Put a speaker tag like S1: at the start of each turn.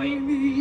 S1: I me.